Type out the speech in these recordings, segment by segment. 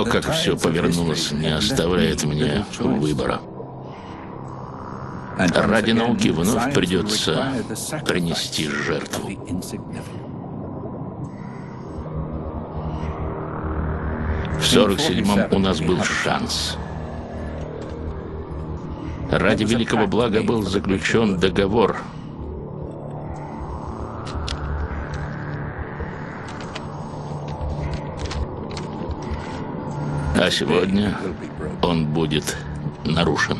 То, как все повернулось, не оставляет мне выбора. Ради науки вновь придется принести жертву. В 47-м у нас был шанс. Ради великого блага был заключен договор. А сегодня он будет нарушен.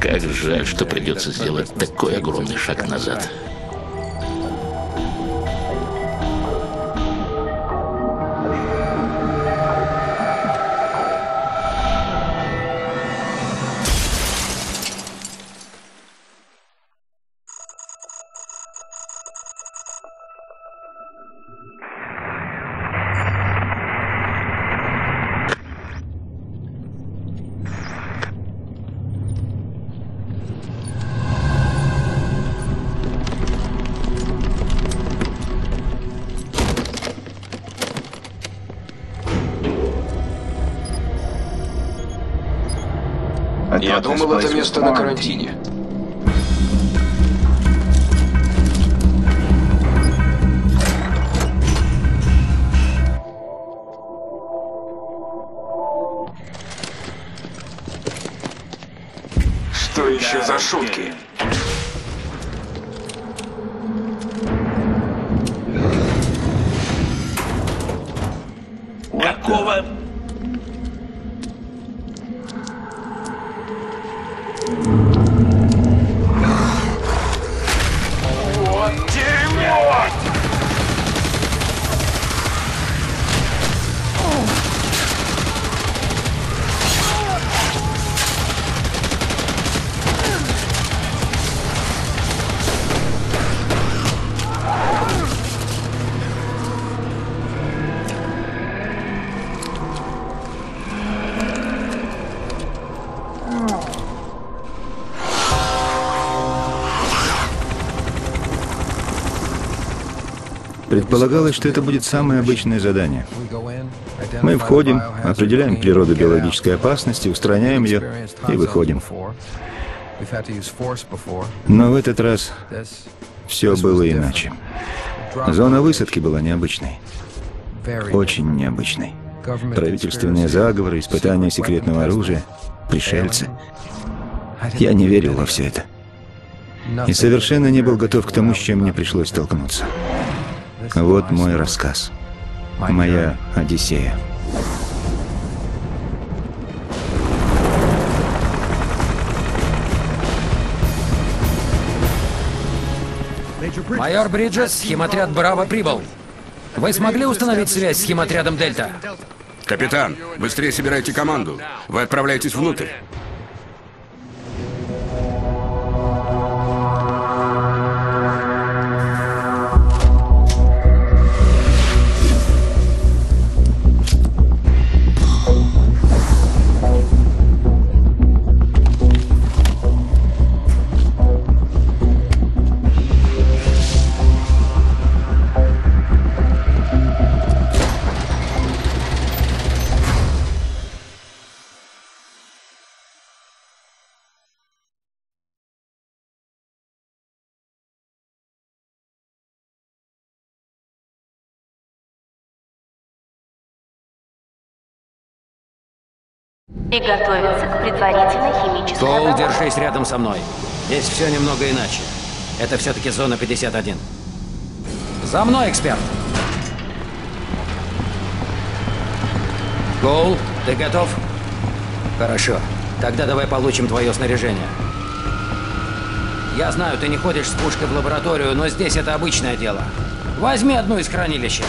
Как жаль, что придется сделать такой огромный шаг назад. Я думал, это место на карантине. Что еще за шутки? Предполагалось, что это будет самое обычное задание. Мы входим, определяем природу биологической опасности, устраняем ее и выходим. Но в этот раз все было иначе. Зона высадки была необычной. Очень необычной. Правительственные заговоры, испытания секретного оружия, пришельцы. Я не верил во все это. И совершенно не был готов к тому, с чем мне пришлось столкнуться. Вот мой рассказ. Моя Одиссея. Майор Бриджес, схемотряд Браво прибыл. Вы смогли установить связь с схемотрядом Дельта? Капитан, быстрее собирайте команду. Вы отправляетесь внутрь. Приготовиться к предварительной химической Коул, обработке. держись рядом со мной. Здесь все немного иначе. Это все-таки зона 51. За мной, эксперт! Коул, ты готов? Хорошо. Тогда давай получим твое снаряжение. Я знаю, ты не ходишь с пушкой в лабораторию, но здесь это обычное дело. Возьми одну из хранилища.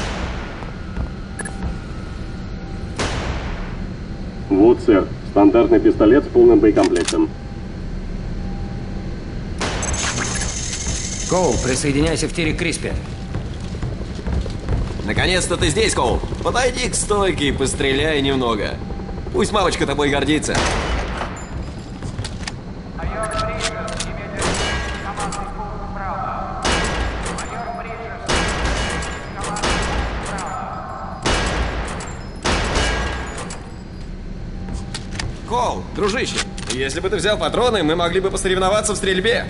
Вот, сэр, стандартный пистолет с полным боекомплектом. Коул, присоединяйся в тире к Наконец-то ты здесь, Коул. Подойди к стойке и постреляй немного. Пусть мамочка тобой гордится. Коул, дружище, если бы ты взял патроны, мы могли бы посоревноваться в стрельбе.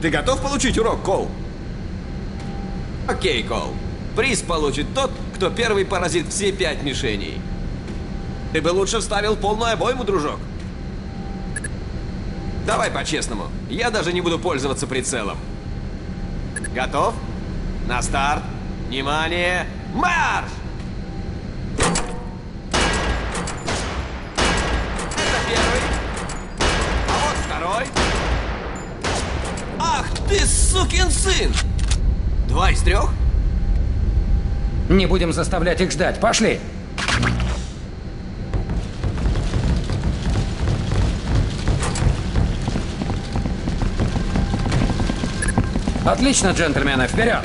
Ты готов получить урок, Коул? Окей, Коул. Приз получит тот, кто первый поразит все пять мишеней. Ты бы лучше вставил полную обойму, дружок. Давай по-честному. Я даже не буду пользоваться прицелом. Готов? На старт. Внимание. Марш! Сукин сын! Два из трех? Не будем заставлять их ждать. Пошли! Отлично, джентльмены, вперед!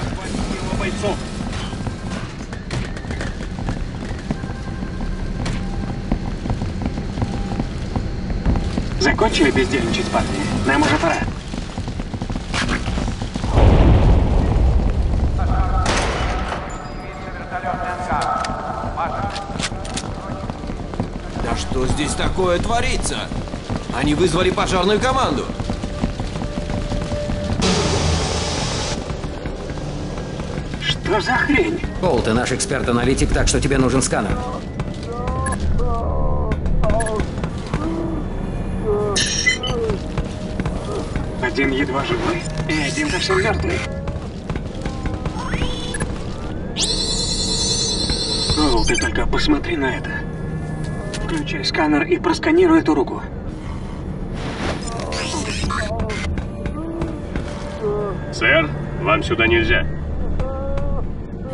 Закончили бездельничать, парни? Нам уже пора. Да что здесь такое творится? Они вызвали пожарную команду. Что за хрень? Пол, ты наш эксперт-аналитик, так что тебе нужен сканер. Один едва живой и один совсем мертвый. Коул, ты только посмотри на это. Включай сканер и просканируй эту руку. Сэр, вам сюда нельзя.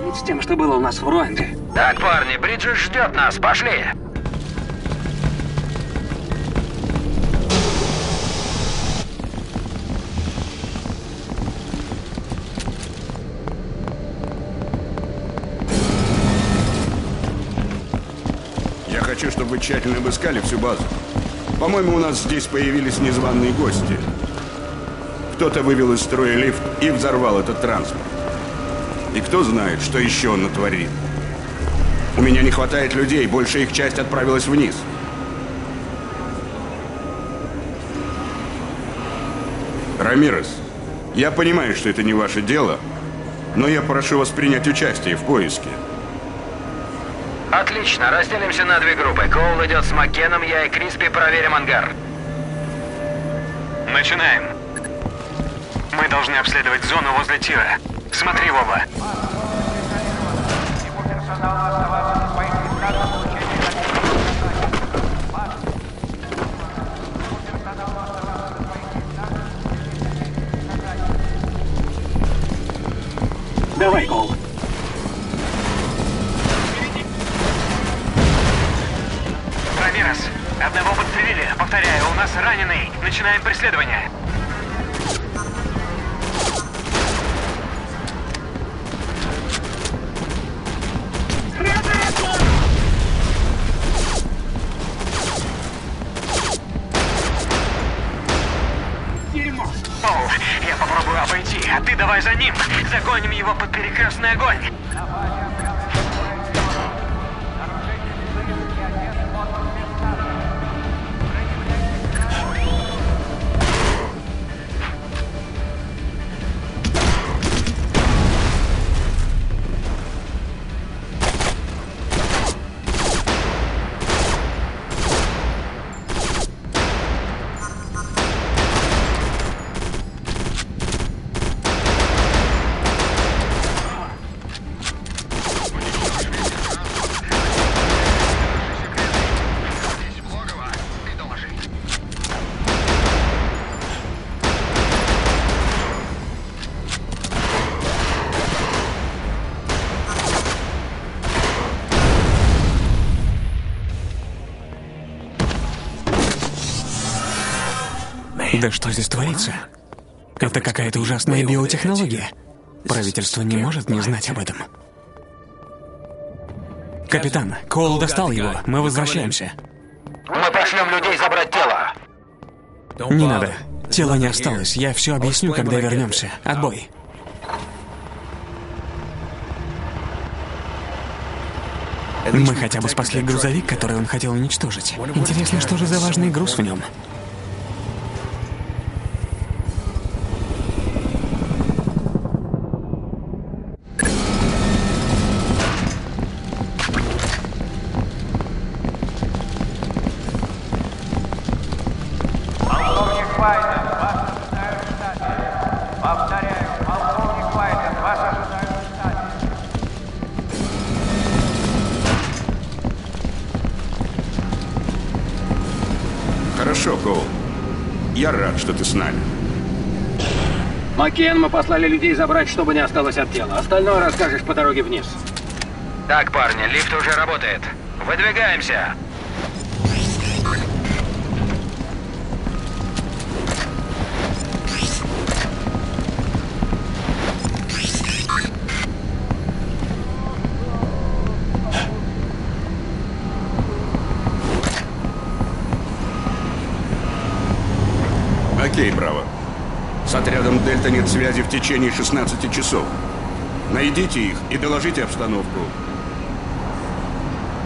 Ведь с тем, что было у нас в Руанде. Так, парни, Бриджес ждет нас, пошли. Чтобы вы тщательно обыскали всю базу. По-моему, у нас здесь появились незваные гости. Кто-то вывел из строя лифт и взорвал этот транспорт. И кто знает, что еще он натворит. У меня не хватает людей, большая их часть отправилась вниз. Рамирес, я понимаю, что это не ваше дело, но я прошу вас принять участие в поиске. Отлично, разделимся на две группы. Коул идет с Маккеном, я и Криспи проверим ангар. Начинаем. Мы должны обследовать зону возле тира. Смотри в оба. Давай, Коул. Нас раненый. Начинаем преследование. Пол, я попробую обойти, а ты давай за ним. Загоним его под перекрестный огонь. Да что здесь творится? Это какая-то ужасная биотехнология. Правительство не может не знать об этом. Капитан, Коул достал его. Мы возвращаемся. Мы пошлем людей забрать тело. Не надо. Тела не осталось. Я все объясню, когда вернемся. Отбой. Мы хотя бы спасли грузовик, который он хотел уничтожить. Интересно, что же за важный груз в нем? Хорошо, Коул. Я рад, что ты с нами. Макен, мы послали людей забрать, чтобы не осталось от тела. Остальное расскажешь по дороге вниз. Так, парни, лифт уже работает. Выдвигаемся. Окей, Браво. С отрядом Дельта нет связи в течение 16 часов. Найдите их и доложите обстановку.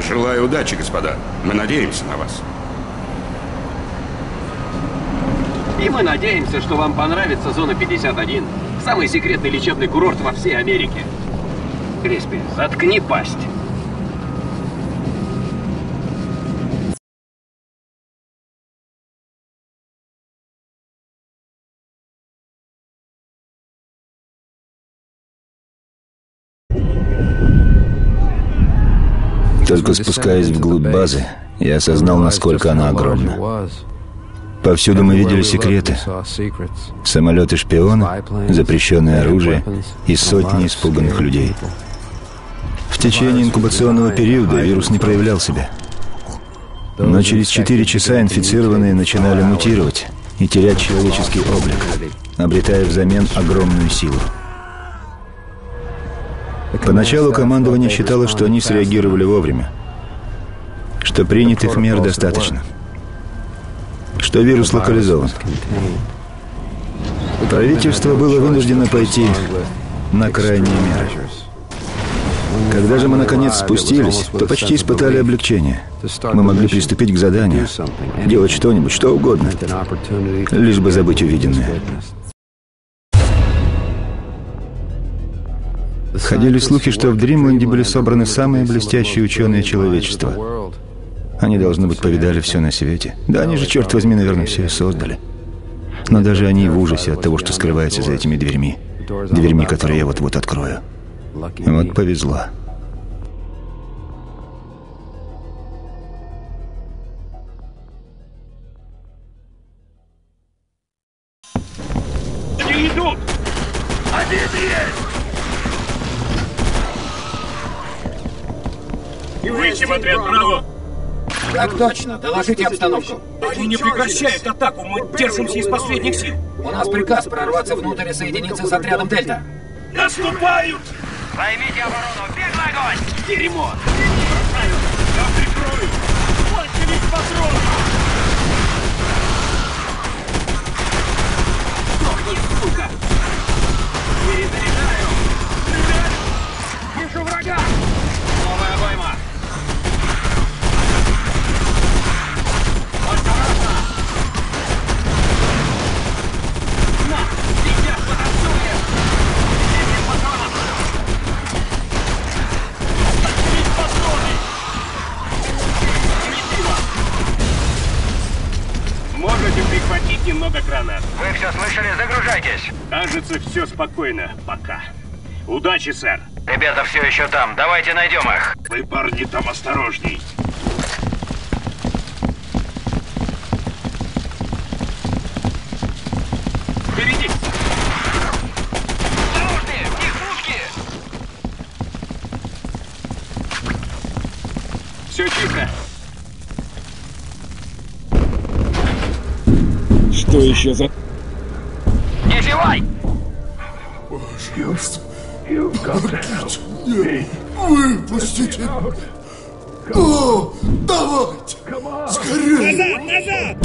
Желаю удачи, господа. Мы надеемся на вас. И мы надеемся, что вам понравится Зона 51. Самый секретный лечебный курорт во всей Америке. Криспи, заткни пасть. Только спускаясь вглубь базы, я осознал, насколько она огромна. Повсюду мы видели секреты. Самолеты-шпионы, запрещенное оружие и сотни испуганных людей. В течение инкубационного периода вирус не проявлял себя. Но через 4 часа инфицированные начинали мутировать и терять человеческий облик, обретая взамен огромную силу. Поначалу командование считало, что они среагировали вовремя, что принятых мер достаточно, что вирус локализован. Правительство было вынуждено пойти на крайние меры. Когда же мы наконец спустились, то почти испытали облегчение. Мы могли приступить к заданию, делать что-нибудь, что угодно, лишь бы забыть увиденное. Ходили слухи, что в Дримленде были собраны самые блестящие ученые человечества. Они, должно быть, повидали все на свете. Да они же, черт возьми, наверное, все и создали. Но даже они в ужасе от того, что скрывается за этими дверьми. Дверьми, которые я вот-вот открою. Вот повезло. Выйдем отряд Браво! Так точно, доложите обстановку. Они не прекращают атаку, мы держимся из последних сил. У нас приказ прорваться внутрь и соединиться с отрядом Дельта. Наступают! Займите оборону, беглый огонь! Дерьмо! Я прикрою! Кончились патроны! Сдохни, немного гранат. Вы все слышали? Загружайтесь. Кажется, все спокойно. Пока. Удачи, сэр. Ребята все еще там. Давайте найдем их. Вы, парни, там осторожней. Впереди! Осторожнее! В них пушки! Все тихо. Что еще за... Не зевай! Пожалуйста, Выпустите! О, давайте! Скорее! Назад, назад!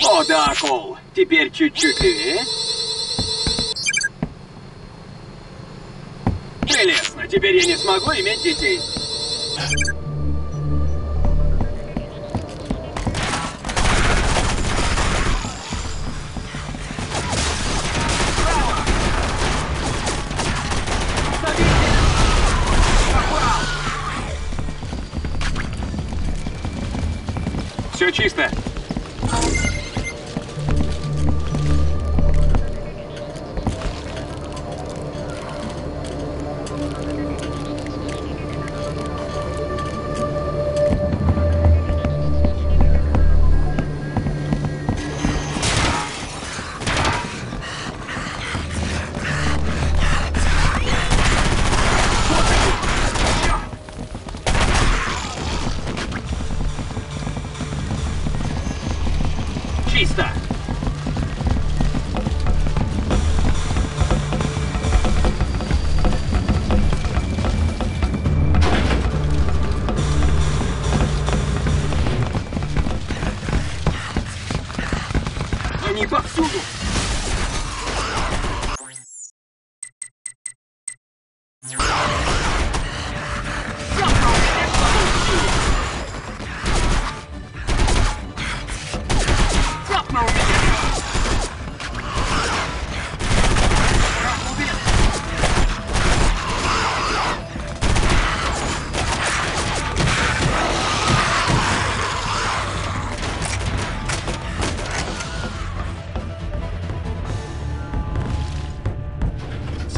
О, да, Кол. Теперь чуть-чуть левее. Прелестно. Теперь я не смогу иметь детей. Все чисто. Чисто.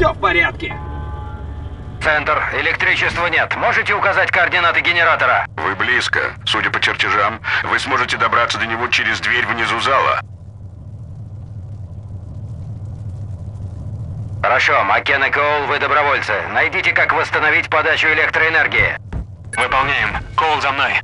Все в порядке. Центр, электричества нет. Можете указать координаты генератора? Вы близко. Судя по чертежам, вы сможете добраться до него через дверь внизу зала. Хорошо, Маккен и Коул, вы добровольцы. Найдите, как восстановить подачу электроэнергии. Выполняем. Коул за мной.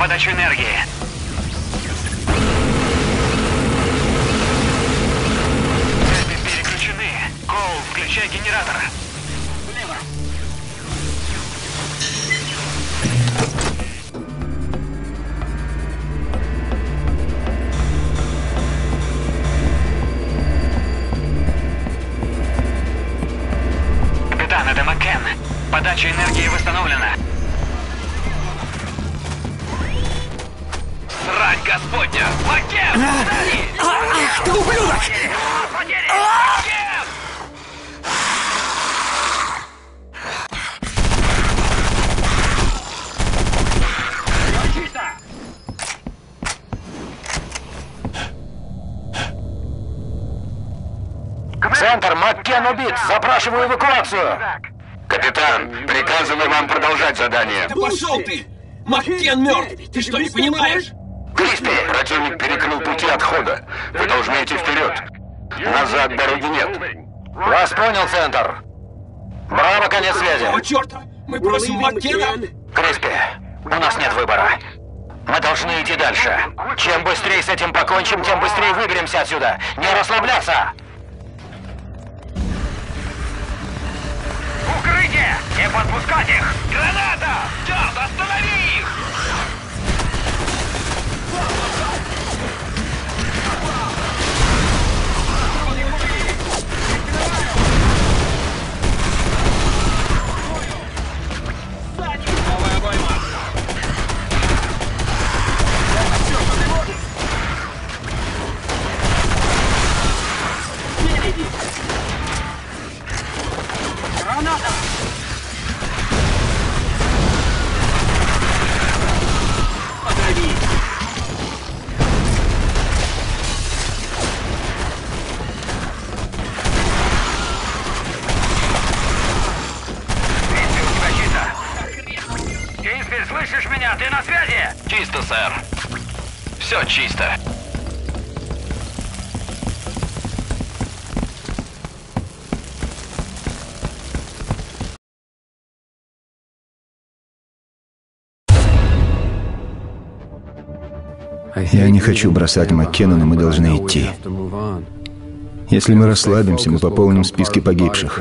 Подачу энергии. Цепи переключены. Коул, включай генератор. Убит. Запрашиваю эвакуацию. Капитан, приказано вам продолжать задание. Да пошел ты! Маккен мертв! Ты что, не понимаешь? Криспи, противник перекрыл пути отхода. Вы должны идти вперед. Назад дороги нет. Вас понял, Центр. Браво, конец связи. О, черта! Мы просим Маккена! Криспи, у нас нет выбора. Мы должны идти дальше. Чем быстрее с этим покончим, тем быстрее выберемся отсюда. Не расслабляться! Не подпускать их! Граната! Черт, останови их! Я не хочу бросать Маккена, но мы должны идти. Если мы расслабимся, мы пополним списки погибших.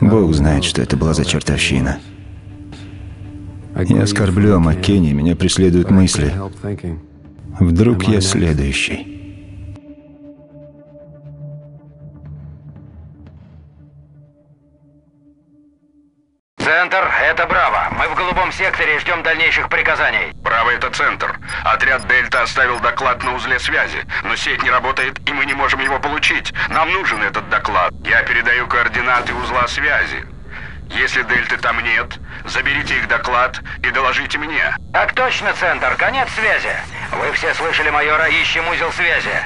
Бог знает, что это была за чертовщина. Я оскорблю о Маккене, меня преследуют мысли. Вдруг я следующий. Секторе и ждем дальнейших приказаний. Браво, это центр. Отряд Дельта оставил доклад на узле связи, но сеть не работает, и мы не можем его получить. Нам нужен этот доклад. Я передаю координаты узла связи. Если Дельты там нет, заберите их доклад и доложите мне. Так точно, Центр, конец связи. Вы все слышали майора, ищем узел связи.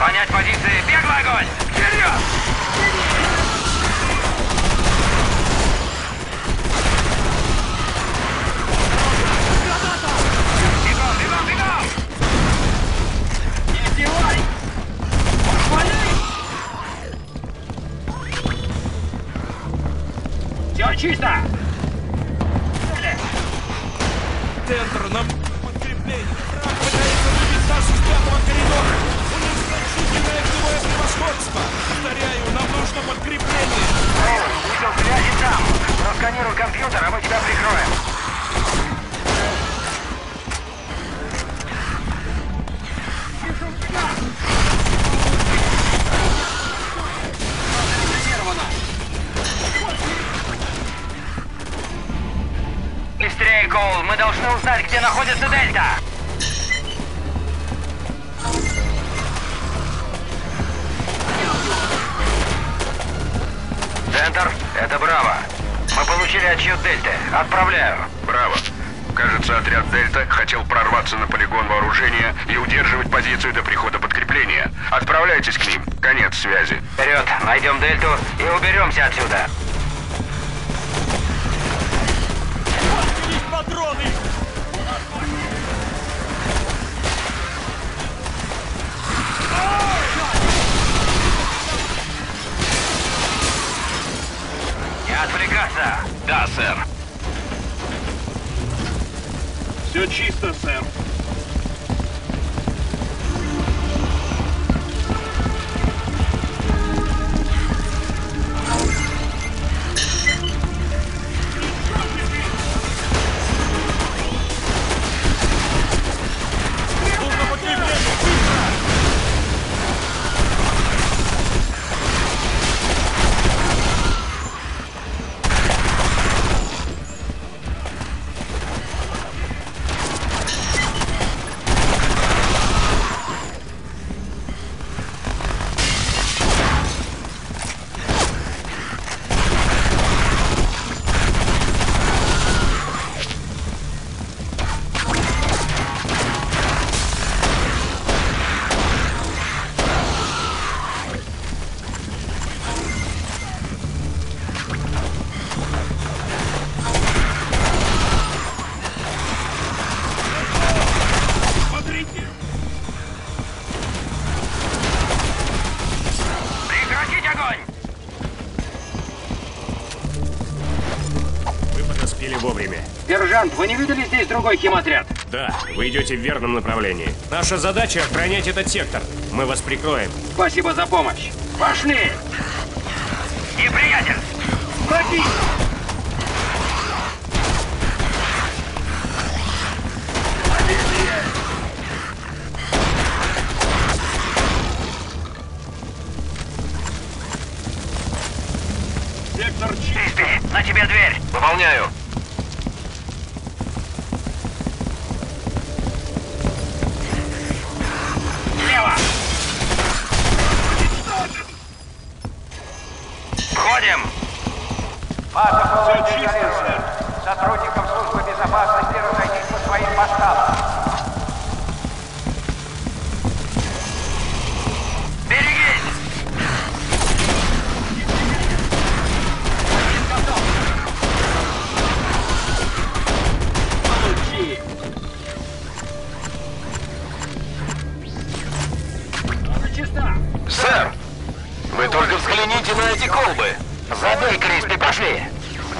Понять позиции, беглый огонь! Вперед! Чисто! Центр, нам подкрепление. Враг пытается выбить нас коридора. У них значительное огневое превосходство. Повторяю, нам нужно подкрепление. Узел связи там. Просканируй компьютер, а мы тебя прикроем. Коул, мы должны узнать, где находится Дельта. Центр, это Браво. Мы получили отчет Дельты. Отправляю. Браво. Кажется, отряд Дельта хотел прорваться на полигон вооружения и удерживать позицию до прихода подкрепления. Отправляйтесь к ним. Конец связи. Вперед, найдем Дельту и уберемся отсюда. Вы не видели здесь другой химотряд? Да, вы идете в верном направлении. Наша задача — охранять этот сектор. Мы вас прикроем. Спасибо за помощь. Пошли! Неприятель! Ходи! На эти колбы. Забей, Криспи, пошли!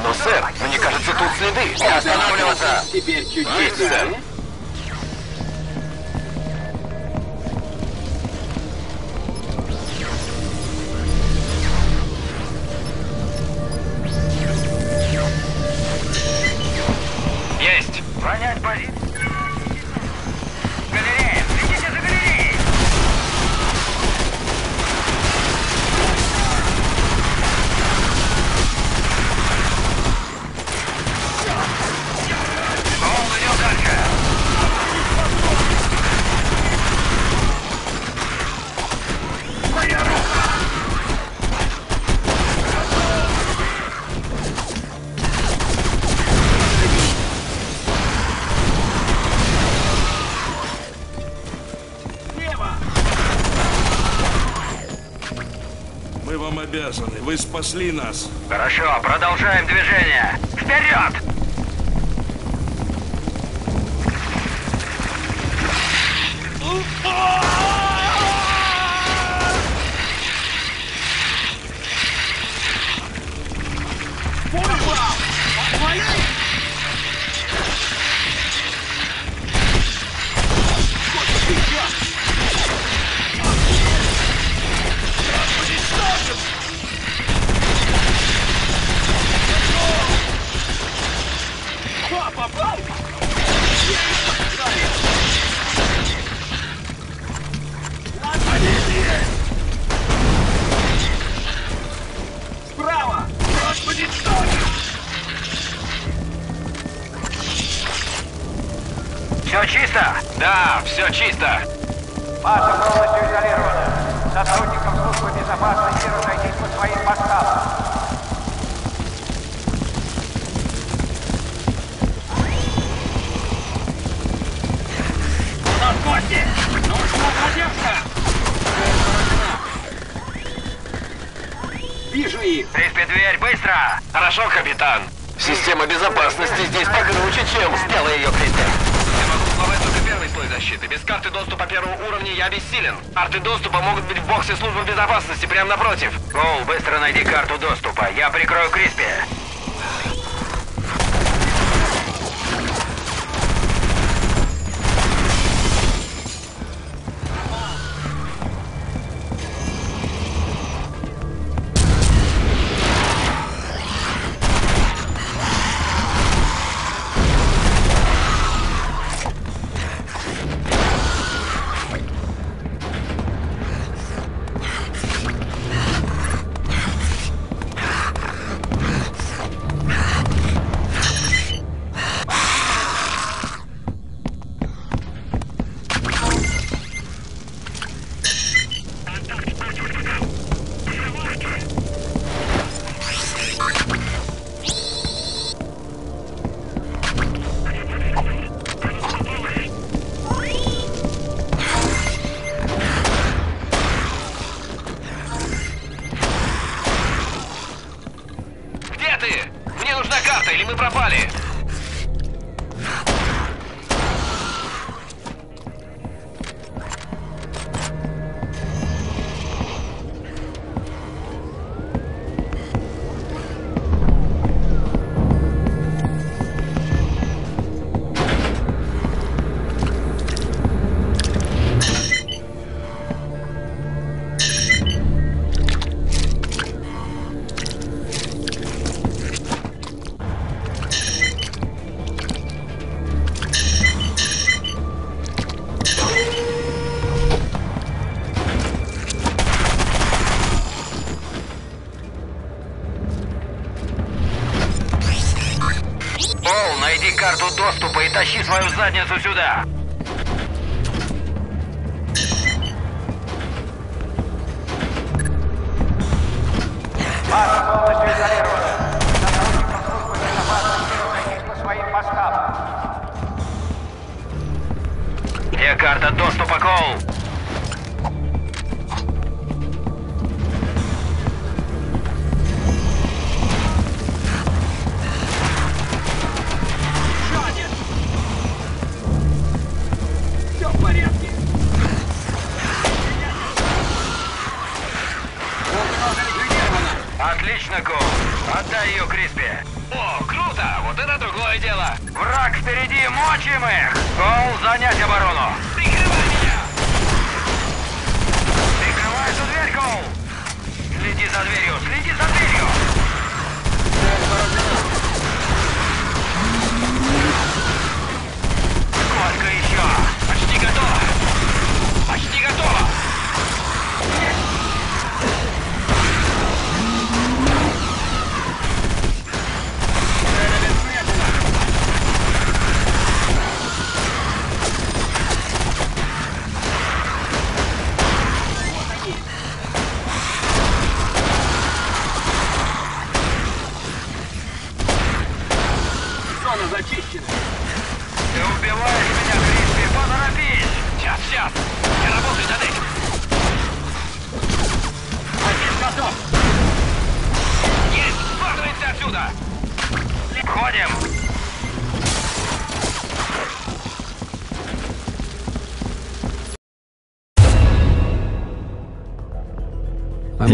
Но, сэр, мне кажется, тут следы. Не останавливаться! Теперь чуть Есть, сэр. Спасли нас. Хорошо, продолжаем движение. Вперед! Да, все чисто. База полностью изолирована. Сотрудникам службы безопасности разойтись по своим постам. У нас гости! Нужна задержка! Вижу их! Приспи дверь, быстро! Хорошо, капитан. Система безопасности здесь покруче, чем сделай ее, Кристи. Я могу сломать только первый слой защиты. Без карты доступа первого уровня я бессилен. Карты доступа могут быть в боксе службы безопасности прямо напротив. Коул, быстро найди карту доступа. Я прикрою Криспи. Карта, или мы пропали? Задницу сюда.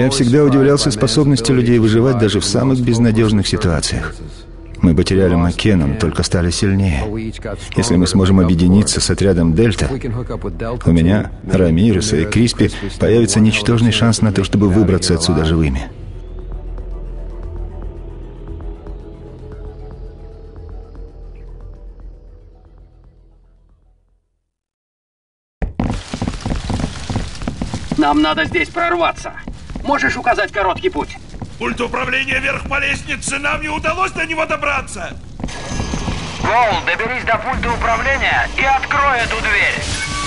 Я всегда удивлялся способности людей выживать даже в самых безнадежных ситуациях. Мы потеряли Маккена, но только стали сильнее. Если мы сможем объединиться с отрядом Дельта, у меня, Рамиреса и Криспи появится ничтожный шанс на то, чтобы выбраться отсюда живыми. Нам надо здесь прорваться. Можешь указать короткий путь? Пульт управления вверх по лестнице, нам не удалось до него добраться. Коул, доберись до пульта управления и открой эту дверь.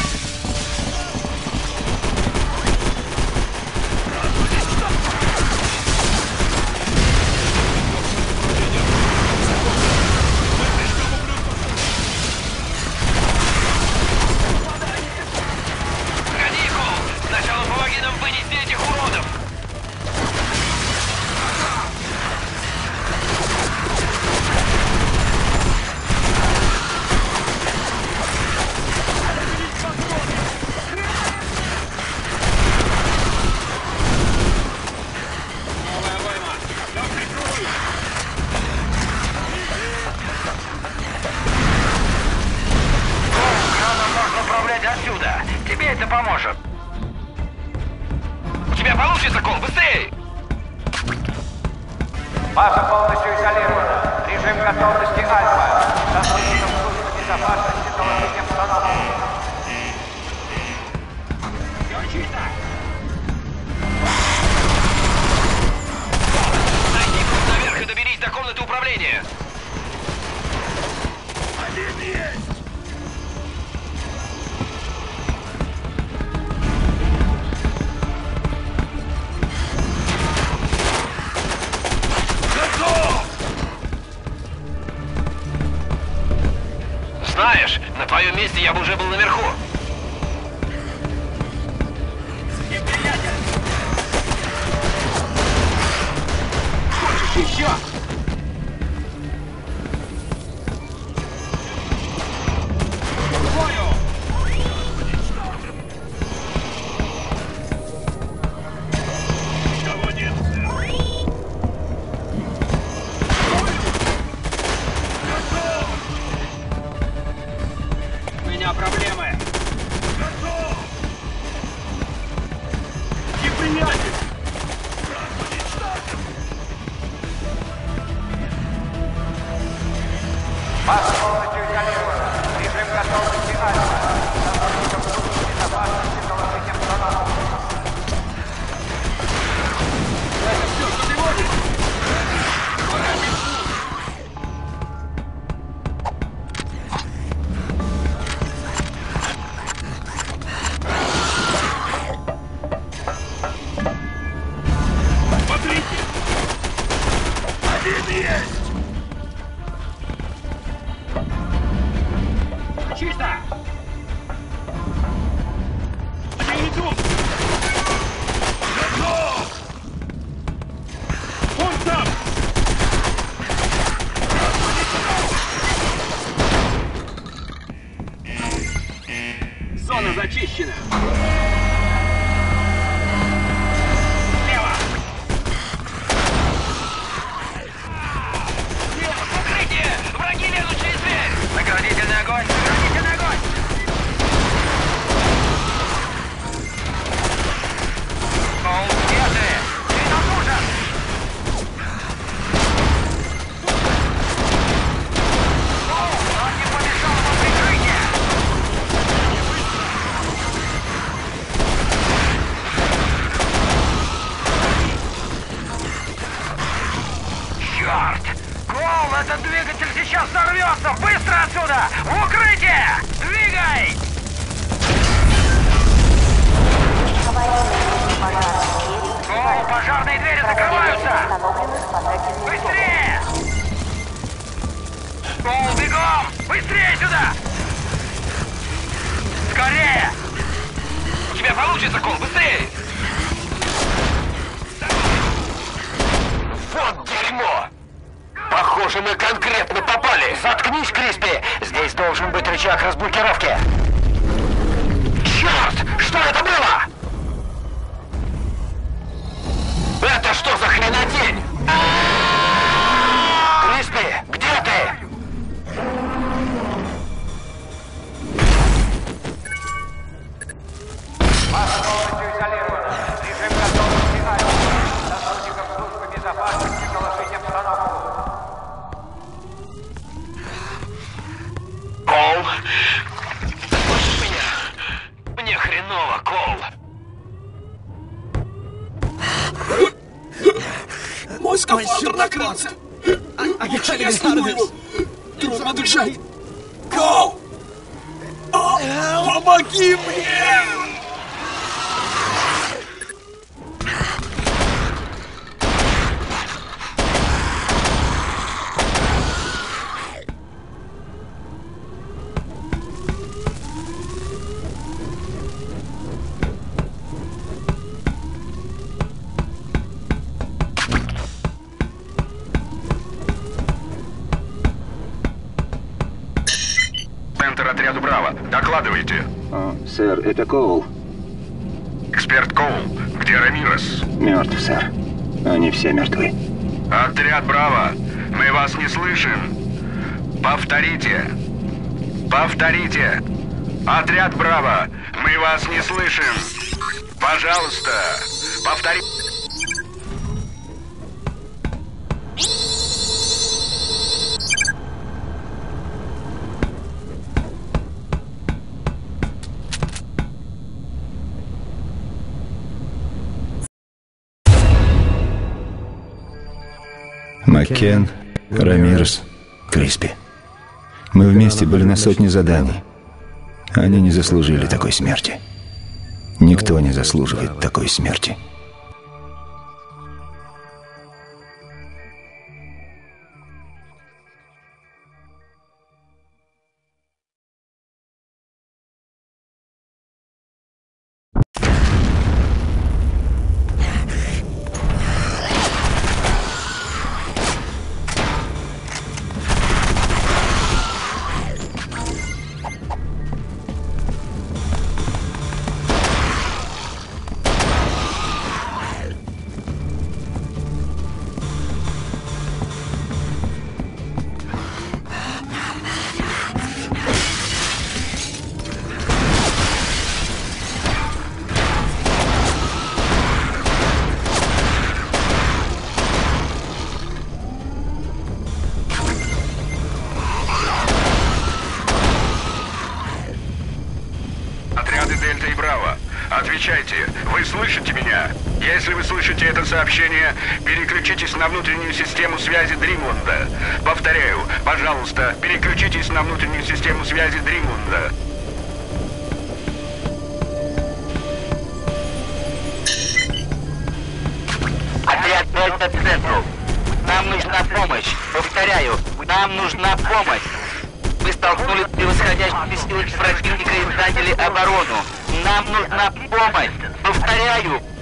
Пожарные двери закрываются! Быстрее! Коул, бегом! Быстрее сюда! Скорее! У тебя получится, Коул, быстрее! Вот дерьмо! Похоже, мы конкретно попали! Заткнись, Криспи! Здесь должен быть рычаг разблокировки. Черт! Что это было? Эвакуатор накрылся! Я сниму его! Трудно дышать! Коул! Помоги мне! Это Коул. Эксперт Коул. Где Рамирес? Мертв, сэр. Они все мертвы. Отряд Браво. Мы вас не слышим. Повторите. Повторите. Отряд Браво. Мы вас не слышим. Пожалуйста. Повторите. Маккен, Рамирес, Криспи. Мы вместе были на сотне заданий. Они не заслужили такой смерти. Никто не заслуживает такой смерти. Систему связи Дримунда. Отряд Дельта центру. Нам нужна помощь. Повторяю, нам нужна помощь. Мы столкнулись с превосходящими силами противника и заняли оборону. Нам нужна помощь. Повторяю.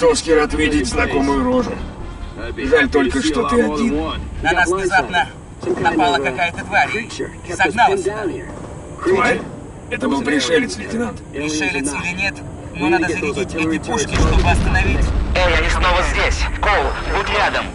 Чертовски рад видеть знакомую рожу. Жаль только, что ты один. На нас внезапно напала какая-то тварь и загнала сюда. Тварь? Это был пришелец, лейтенант. Пришелец или нет, но надо зарядить эти пушки, чтобы остановить. Эй, они снова здесь. Коул, будь рядом.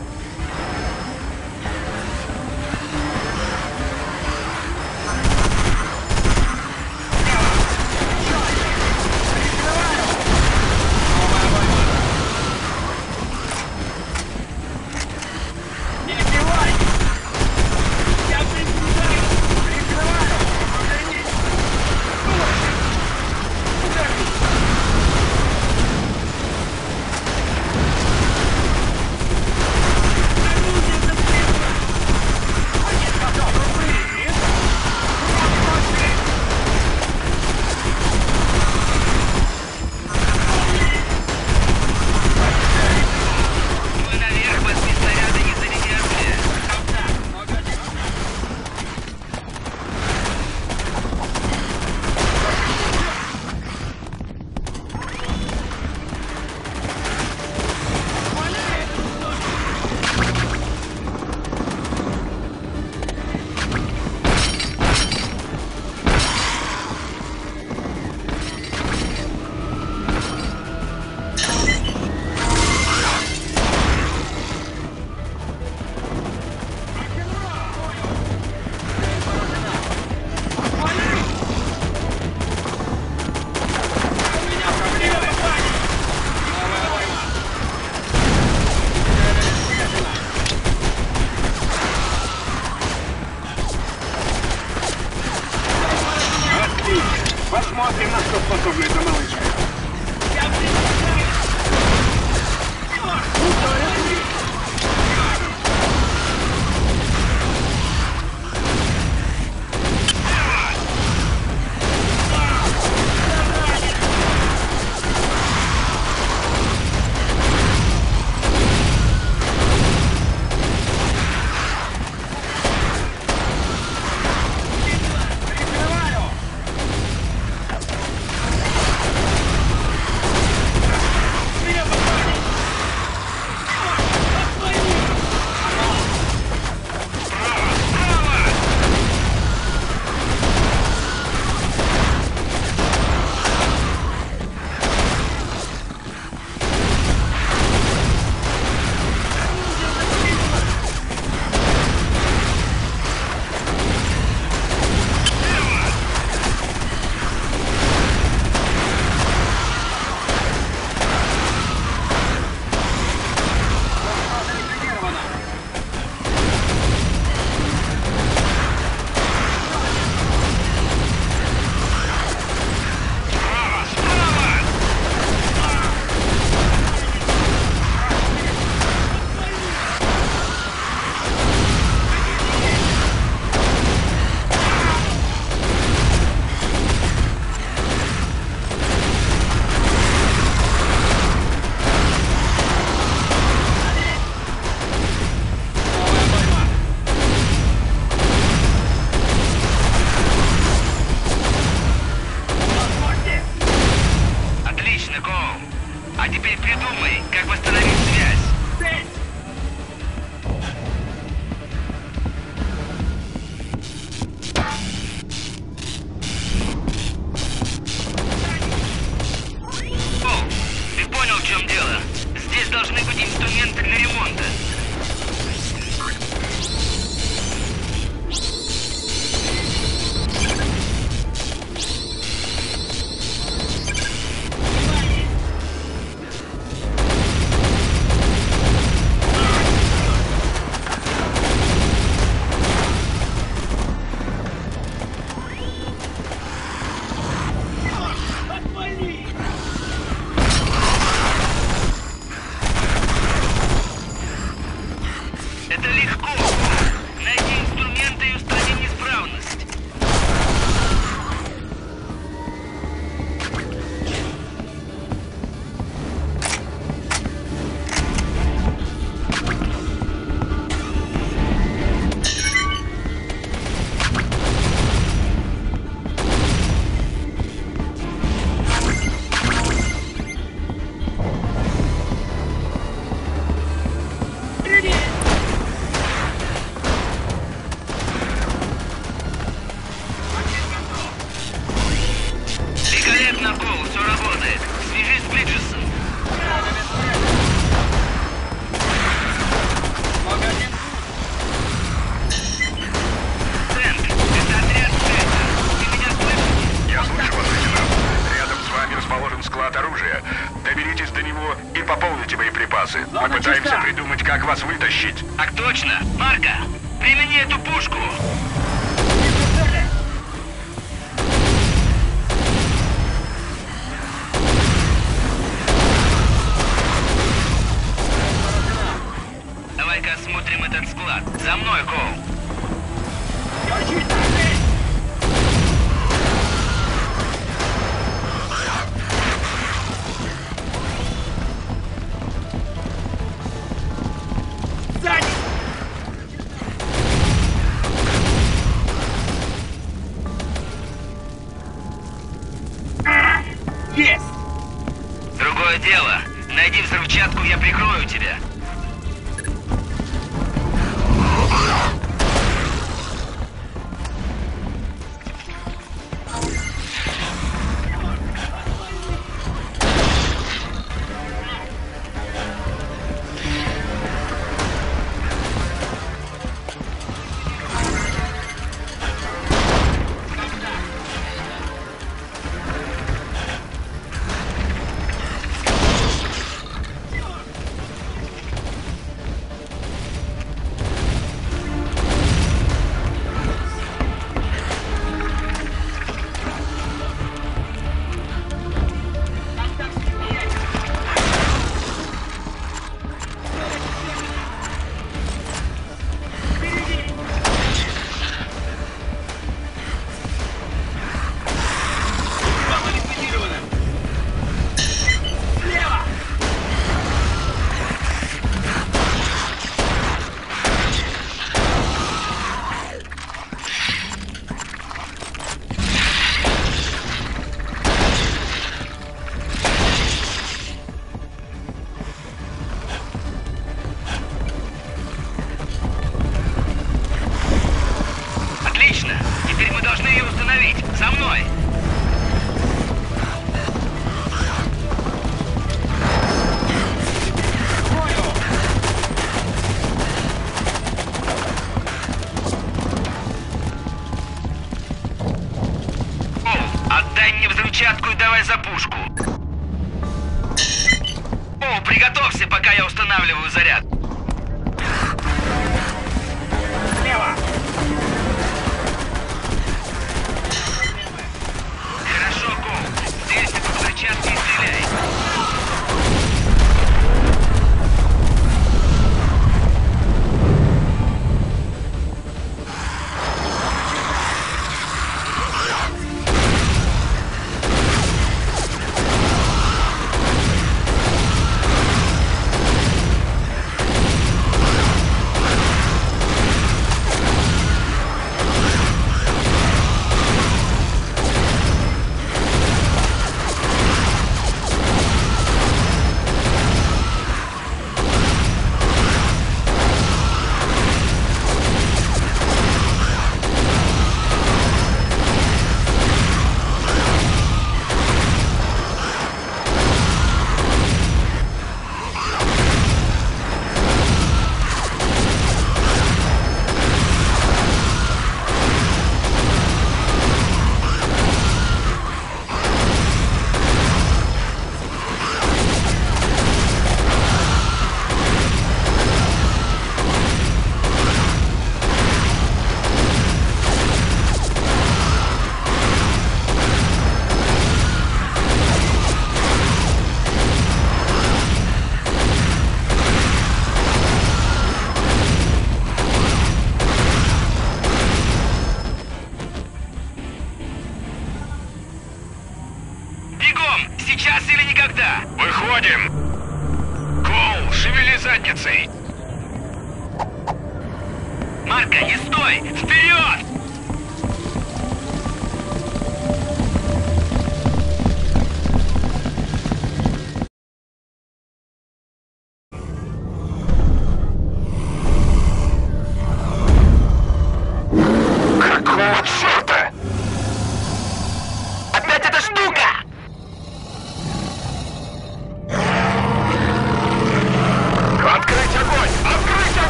Устанавливаю заряд.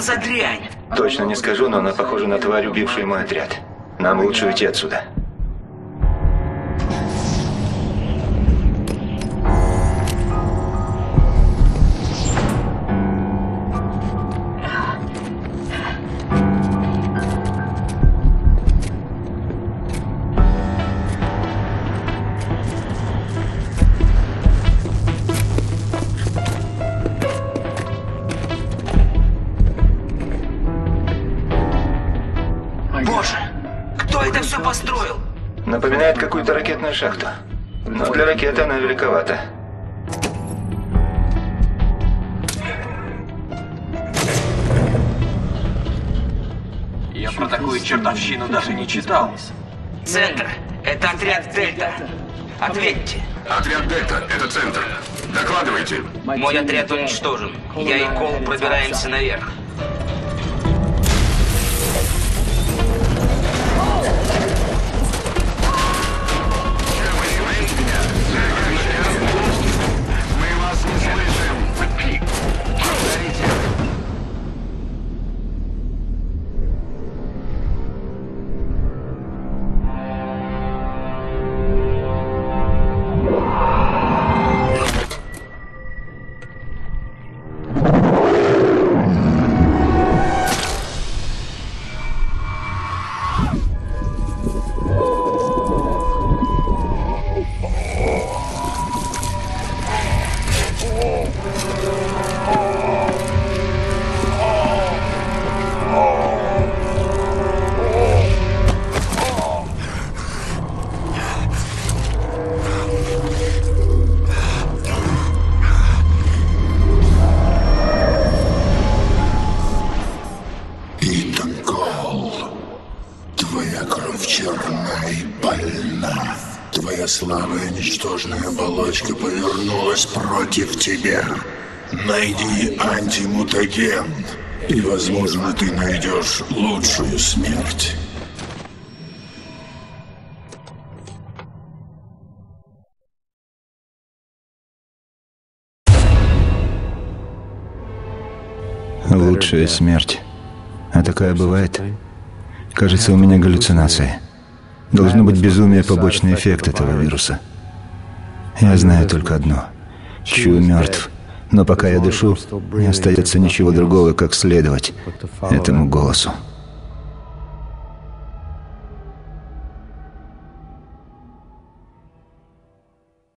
За дрянь? Точно не скажу, но она похожа на тварь, убившую мой отряд. Нам лучше уйти отсюда. Читал. Центр, это отряд Дельта. Ответьте. Отряд Дельта, это центр. Докладывайте. Мой отряд уничтожен. Я и Кол пробираемся наверх. Найди антимутаген, и, возможно, ты найдешь лучшую смерть. Лучшая смерть. А такая бывает? Кажется, у меня галлюцинации. Должно быть безумие побочный эффект этого вируса. Я знаю только одно. Чу мертв. Но пока я дышу, не остается ничего другого, как следовать этому голосу.